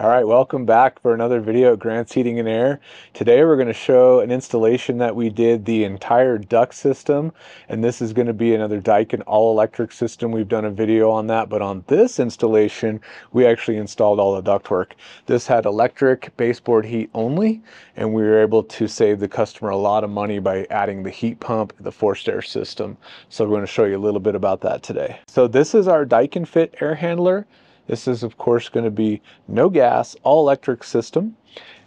All right, welcome back for another video at Grant's Heating and Air. Today we're going to show an installation that we did the entire duct system, and this is going to be another Daikin all-electric system. We've done a video on that, but on this installation, we actually installed all the ductwork. This had electric baseboard heat only, and we were able to save the customer a lot of money by adding the heat pump, the forced air system. So we're going to show you a little bit about that today. So this is our Daikin Fit air handler. This is of course going to be no gas, all electric system.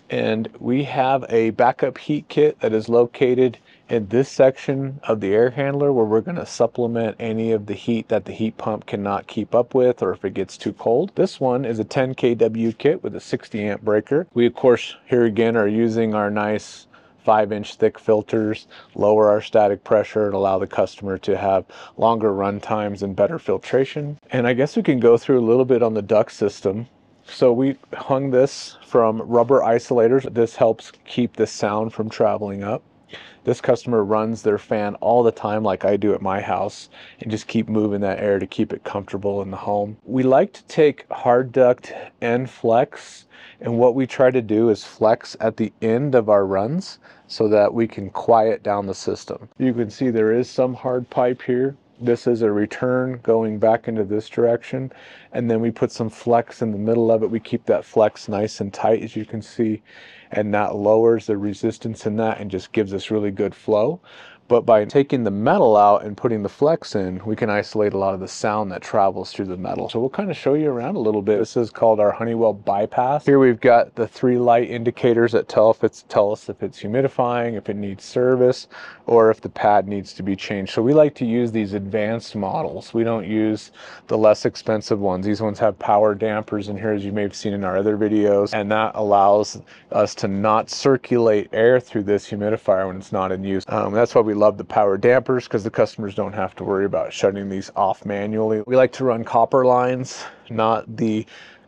And we have a backup heat kit that is located in this section of the air handler where we're going to supplement any of the heat that the heat pump cannot keep up with or if it gets too cold. This one is a 10 kW kit with a 60 amp breaker. We of course here again are using our nice five inch thick filters, lower our static pressure and allow the customer to have longer run times and better filtration. And I guess we can go through a little bit on the duct system. So we hung this from rubber isolators. This helps keep the sound from traveling up. This customer runs their fan all the time like I do at my house and just keep moving that air to keep it comfortable in the home. We like to take hard duct and flex and what we try to do is flex at the end of our runs so that we can quiet down the system. You can see there is some hard pipe here. This is a return going back into this direction. And then we put some flex in the middle of it. We keep that flex nice and tight as you can see. And that lowers the resistance in that and just gives us really good flow. But by taking the metal out and putting the flex in, we can isolate a lot of the sound that travels through the metal. So we'll kind of show you around a little bit. This is called our Honeywell bypass. Here we've got the three light indicators that tell if it's tell us if it's humidifying, if it needs service, or if the pad needs to be changed. So we like to use these advanced models. We don't use the less expensive ones. These ones have power dampers in here as you may have seen in our other videos. And that allows us to not circulate air through this humidifier when it's not in use. Um, that's why we love the power dampers because the customers don't have to worry about shutting these off manually. We like to run copper lines, not the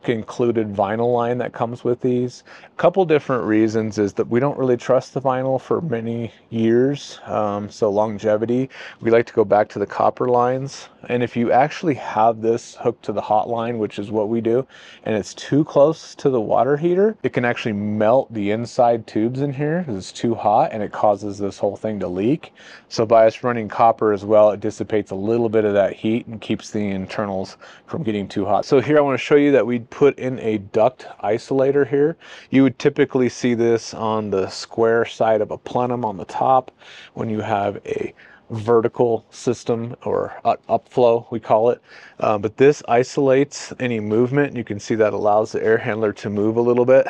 included vinyl line that comes with these. A couple different reasons is that we don't really trust the vinyl for many years, um, so longevity. We like to go back to the copper lines. And if you actually have this hooked to the hot line, which is what we do, and it's too close to the water heater, it can actually melt the inside tubes in here because it's too hot and it causes this whole thing to leak. So by us running copper as well, it dissipates a little bit of that heat and keeps the internals from getting too hot. So here I want to show you that we put in a duct isolator here. You would typically see this on the square side of a plenum on the top when you have a vertical system or upflow we call it. Uh, but this isolates any movement you can see that allows the air handler to move a little bit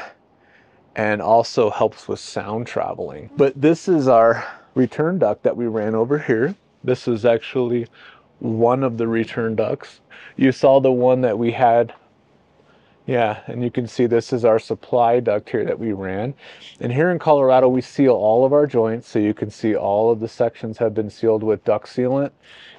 and also helps with sound traveling. But this is our return duct that we ran over here. This is actually one of the return ducts. You saw the one that we had yeah, and you can see this is our supply duct here that we ran. And here in Colorado, we seal all of our joints. So you can see all of the sections have been sealed with duct sealant.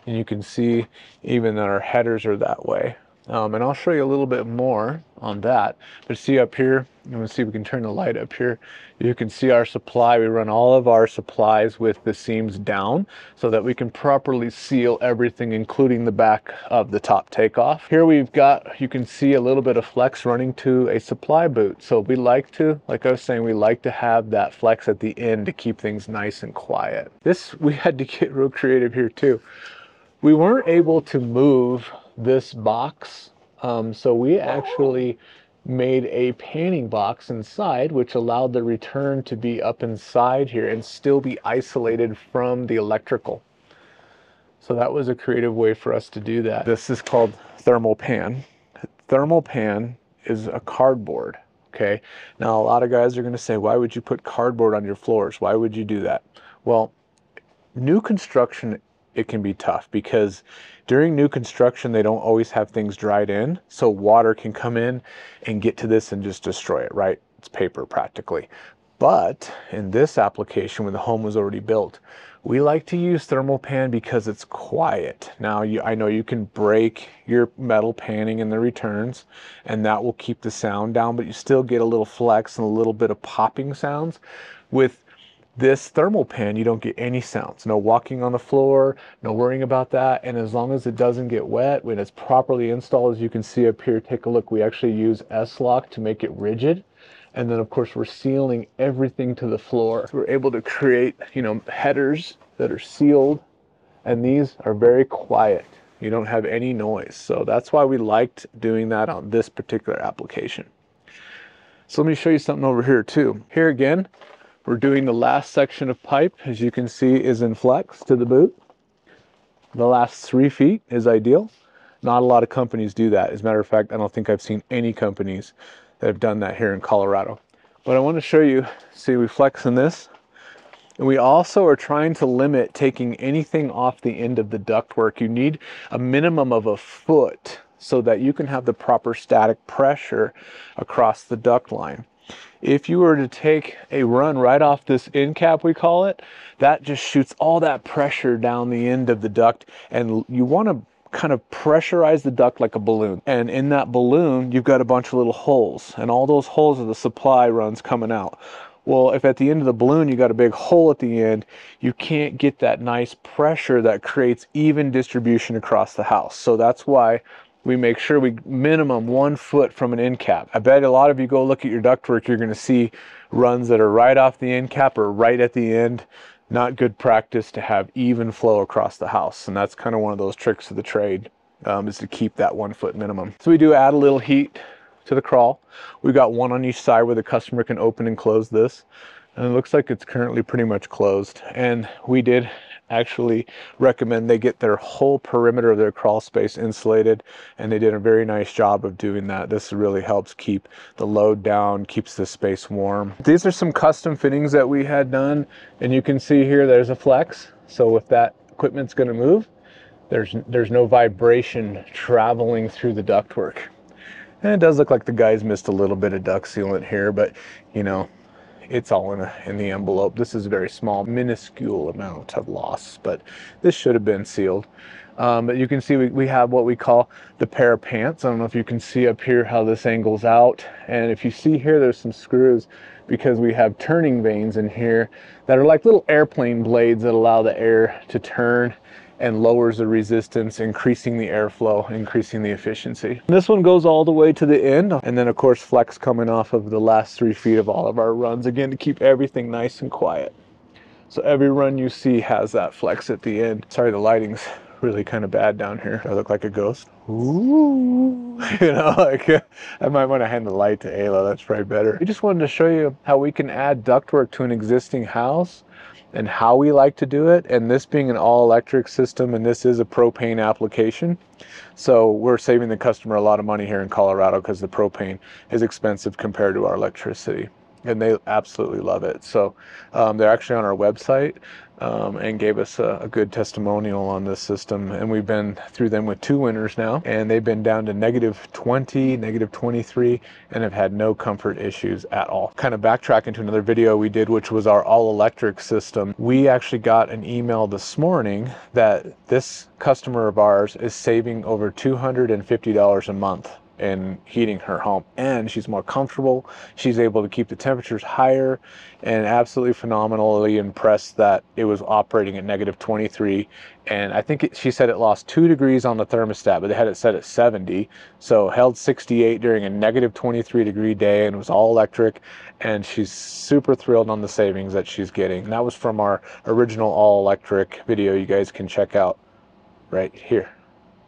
And you can see even that our headers are that way. Um, and I'll show you a little bit more on that. But see up here, I'm gonna see if we can turn the light up here. You can see our supply. We run all of our supplies with the seams down so that we can properly seal everything, including the back of the top takeoff. Here we've got, you can see a little bit of flex running to a supply boot. So we like to, like I was saying, we like to have that flex at the end to keep things nice and quiet. This, we had to get real creative here too. We weren't able to move this box. Um, so we actually made a panning box inside, which allowed the return to be up inside here and still be isolated from the electrical. So that was a creative way for us to do that. This is called thermal pan. Thermal pan is a cardboard, okay? Now a lot of guys are gonna say, why would you put cardboard on your floors? Why would you do that? Well, new construction it can be tough because during new construction, they don't always have things dried in. So water can come in and get to this and just destroy it, right? It's paper practically. But in this application, when the home was already built, we like to use thermal pan because it's quiet. Now, you, I know you can break your metal panning in the returns and that will keep the sound down, but you still get a little flex and a little bit of popping sounds. With This thermal pan, you don't get any sounds. No walking on the floor, no worrying about that. And as long as it doesn't get wet, when it's properly installed, as you can see up here, take a look, we actually use S-Lock to make it rigid. And then of course we're sealing everything to the floor. We're able to create, you know, headers that are sealed and these are very quiet. You don't have any noise. So that's why we liked doing that on this particular application. So let me show you something over here too. Here again, we're doing the last section of pipe, as you can see, is in flex to the boot. The last three feet is ideal. Not a lot of companies do that. As a matter of fact, I don't think I've seen any companies that have done that here in Colorado. But I want to show you, see we flex in this, and we also are trying to limit taking anything off the end of the ductwork. You need a minimum of a foot so that you can have the proper static pressure across the duct line. If you were to take a run right off this end cap, we call it, that just shoots all that pressure down the end of the duct and you want to kind of pressurize the duct like a balloon. And in that balloon, you've got a bunch of little holes and all those holes are the supply runs coming out. Well, if at the end of the balloon you got a big hole at the end, you can't get that nice pressure that creates even distribution across the house. So that's why we make sure we minimum one foot from an end cap. I bet a lot of you go look at your ductwork, you're gonna see runs that are right off the end cap or right at the end. Not good practice to have even flow across the house. And that's kind of one of those tricks of the trade um, is to keep that one foot minimum. So we do add a little heat to the crawl. We've got one on each side where the customer can open and close this. And it looks like it's currently pretty much closed. And we did actually recommend they get their whole perimeter of their crawl space insulated and they did a very nice job of doing that. This really helps keep the load down keeps the space warm. These are some custom fittings that we had done and you can see here there's a flex. So if that equipment's going to move there's there's no vibration traveling through the ductwork. And it does look like the guys missed a little bit of duct sealant here but you know it's all in, a, in the envelope. This is a very small, minuscule amount of loss, but this should have been sealed. Um, but you can see we, we have what we call the pair of pants. I don't know if you can see up here how this angles out. And if you see here, there's some screws because we have turning vanes in here that are like little airplane blades that allow the air to turn and lowers the resistance, increasing the airflow, increasing the efficiency. This one goes all the way to the end. And then of course, flex coming off of the last three feet of all of our runs, again, to keep everything nice and quiet. So every run you see has that flex at the end. Sorry, the lighting's really kind of bad down here. I look like a ghost. Ooh, you know, like I might want to hand the light to Ayla. That's probably better. We just wanted to show you how we can add ductwork to an existing house and how we like to do it. And this being an all electric system, and this is a propane application. So we're saving the customer a lot of money here in Colorado because the propane is expensive compared to our electricity and they absolutely love it. So um, they're actually on our website um, and gave us a, a, good testimonial on this system. And we've been through them with two winners now, and they've been down to negative 20, negative 23, and have had no comfort issues at all. Kind of backtracking to another video we did, which was our all electric system. We actually got an email this morning that this customer of ours is saving over $250 a month in heating her home. And she's more comfortable. She's able to keep the temperatures higher and absolutely phenomenally impressed that it was operating at negative 23 and i think it, she said it lost two degrees on the thermostat but they had it set at 70 so held 68 during a negative 23 degree day and it was all electric. And she's super thrilled on the savings that she's getting. And that was from our original all electric video. You guys can check out right here.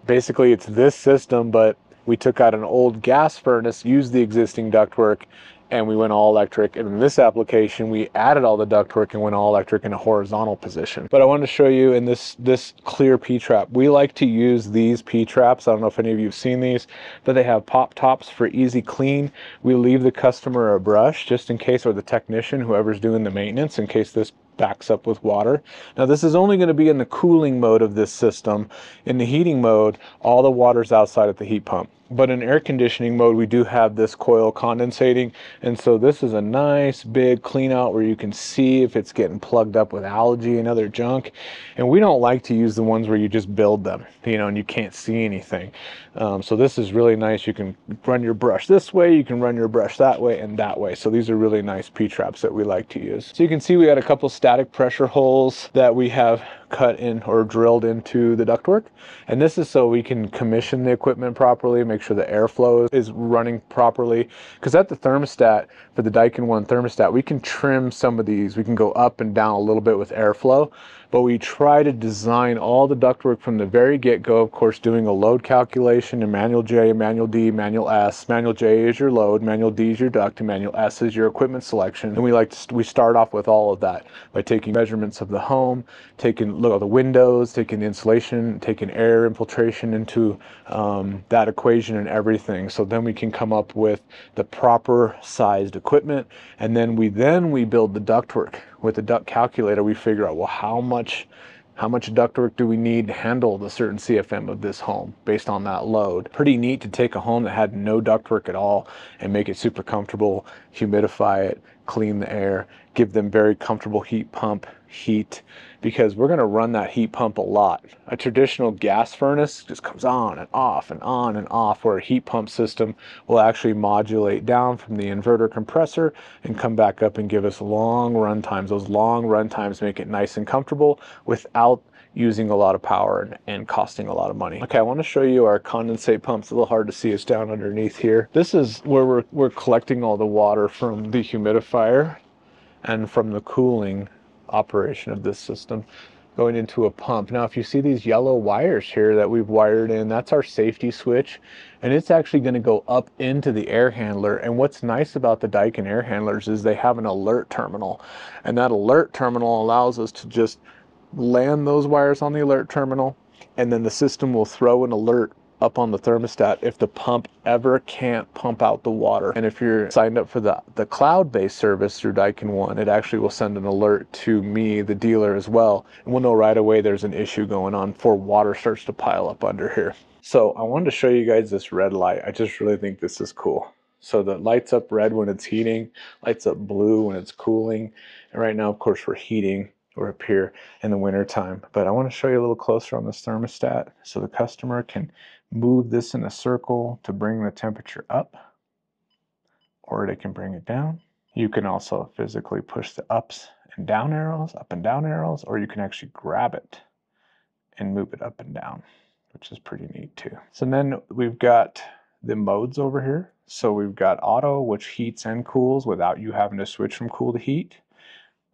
Basically it's this system but we took out an old gas furnace, used the existing ductwork, and we went all electric. And in this application, we added all the ductwork and went all electric in a horizontal position. But I wanted to show you in this, this clear P-trap. We like to use these P-traps. I don't know if any of you have seen these, but they have pop tops for easy clean. We leave the customer a brush just in case, or the technician, whoever's doing the maintenance, in case this backs up with water. Now this is only going to be in the cooling mode of this system. In the heating mode, all the water's outside at the heat pump. But in air conditioning mode, we do have this coil condensating. And so this is a nice big clean out where you can see if it's getting plugged up with algae and other junk. And we don't like to use the ones where you just build them, you know, and you can't see anything. Um, so this is really nice. You can run your brush this way, you can run your brush that way and that way. So these are really nice P-traps that we like to use. So you can see we had a couple static pressure holes that we have cut in or drilled into the ductwork. And this is so we can commission the equipment properly, make sure the airflow is running properly. Because at the thermostat, for the Daikin One thermostat, we can trim some of these. We can go up and down a little bit with airflow but we try to design all the ductwork from the very get-go, of course, doing a load calculation in manual J, manual D, manual S. Manual J is your load, manual D is your duct, and manual S is your equipment selection. And we like to, we start off with all of that by taking measurements of the home, taking look at the windows, taking the insulation, taking air infiltration into um, that equation and everything. So then we can come up with the proper sized equipment, and then we then we build the ductwork with the duct calculator, we figure out, well, how much how much ductwork do we need to handle the certain CFM of this home based on that load? Pretty neat to take a home that had no ductwork at all and make it super comfortable, humidify it, clean the air, give them very comfortable heat pump heat because we're going to run that heat pump a lot. A traditional gas furnace just comes on and off and on and off where a heat pump system will actually modulate down from the inverter compressor and come back up and give us long run times. Those long run times make it nice and comfortable without using a lot of power and, and, costing a lot of money. Okay, I want to show you our condensate pump. It's a little hard to see. It's down underneath here. This is where we're, we're collecting all the water from the humidifier and from the cooling operation of this system going into a pump. Now, if you see these yellow wires here that we've wired in, that's our safety switch, and it's actually going to go up into the air handler. And what's nice about the Daikin air handlers is they have an alert terminal, and that alert terminal allows us to just land those wires on the alert terminal, and then the system will throw an alert up on the thermostat if the pump ever can't pump out the water. And if you're signed up for the, the cloud-based service through Daikin One, it actually will send an alert to me, the dealer as well. And we'll know right away there's an issue going on before water starts to pile up under here. So I wanted to show you guys this red light. I just really think this is cool. So the lights up red when it's heating, lights up blue when it's cooling. And right now, of course, we're heating or up here in the winter time. But I want to show you a little closer on this thermostat so the customer can move this in a circle to bring the temperature up or they can bring it down. You can also physically push the ups and down arrows, up and down arrows, or you can actually grab it and move it up and down, which is pretty neat too. So then we've got the modes over here. So we've got auto, which heats and cools without you having to switch from cool to heat.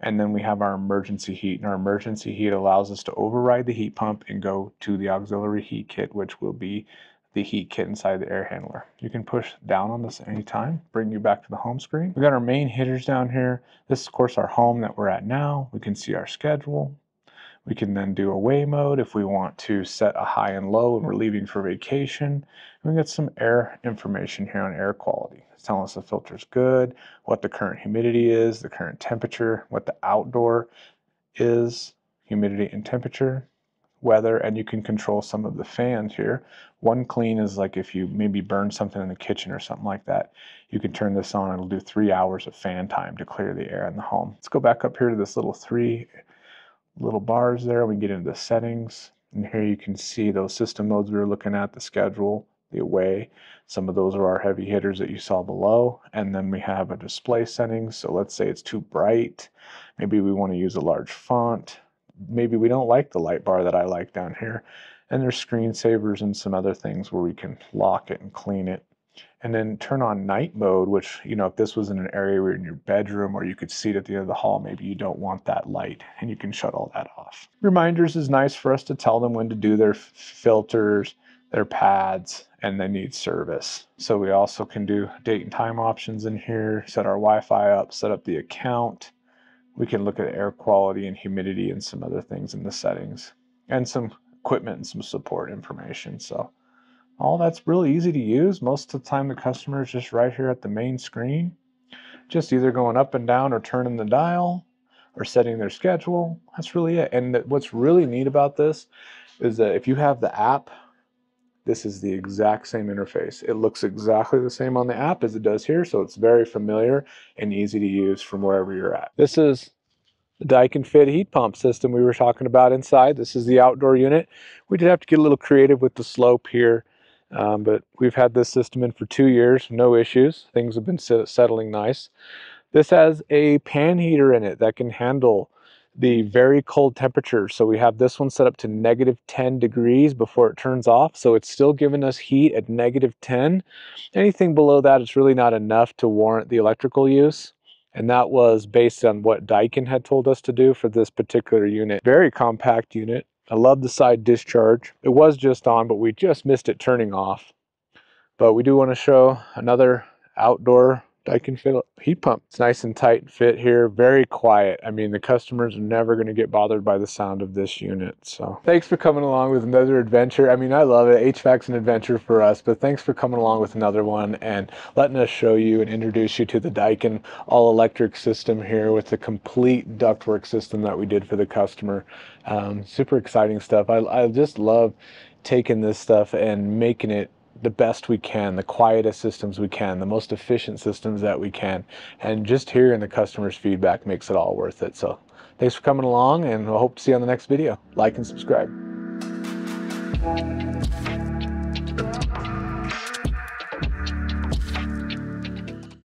And then we have our emergency heat. And our emergency heat allows us to override the heat pump and go to the auxiliary heat kit, which will be the heat kit inside the air handler. You can push down on this anytime, bring you back to the home screen. We got our main hitters down here. This is of course our home that we're at now. We can see our schedule. We can then do away mode if we want to set a high and low and we're leaving for vacation. And we get some air information here on air quality. It's telling us the filter's good, what the current humidity is, the current temperature, what the outdoor is, humidity and temperature, weather, and you can control some of the fans here. One clean is like if you maybe burn something in the kitchen or something like that, you can turn this on. And it'll do three hours of fan time to clear the air in the home. Let's go back up here to this little three little bars there. We get into the settings. And here you can see those system modes we were looking at, the schedule, the away. Some of those are our heavy hitters that you saw below. And then we have a display settings. So let's say it's too bright. Maybe we want to use a large font. Maybe we don't like the light bar that I like down here. And there's screensavers and some other things where we can lock it and clean it and then turn on night mode, which, you know, if this was in an area where in your bedroom or you could see it at the end of the hall, maybe you don't want that light and you can shut all that off. Reminders is nice for us to tell them when to do their filters, their pads, and they need service. So we also can do date and time options in here, set our Wi-Fi up, set up the account. We can look at air quality and humidity and some other things in the settings and some equipment and some support information. So all that's really easy to use. Most of the time the customer is just right here at the main screen, just either going up and down or turning the dial or setting their schedule. That's really it. And what's really neat about this is that if you have the app this is the exact same interface. It looks exactly the same on the app as it does here, so it's very familiar and easy to use from wherever you're at. This is the Daikin Fit heat pump system we were talking about inside. This is the outdoor unit. We did have to get a little creative with the slope here, um, but we've had this system in for two years, no issues. Things have been settling nice. This has a pan heater in it that can handle the very cold temperatures. So we have this one set up to negative 10 degrees before it turns off. So it's still giving us heat at negative 10. Anything below that, it's really not enough to warrant the electrical use. And that was based on what Daikin had told us to do for this particular unit. Very compact unit. I love the side discharge. It was just on, but we just missed it turning off. But we do want to show another outdoor Daikin fit heat pump. It's nice and tight fit here, very quiet. I mean, the customers are never going to get bothered by the sound of this unit. So thanks for coming along with another adventure. I mean, I love it. HVAC's an adventure for us, but thanks for coming along with another one and letting us show you and introduce you to the Daikin all-electric system here with the complete ductwork system that we did for the customer. Um, super exciting stuff. I, I just love taking this stuff and making it the best we can, the quietest systems we can, the most efficient systems that we can. And just hearing the customer's feedback makes it all worth it. So thanks for coming along and I hope to see you on the next video. Like and subscribe.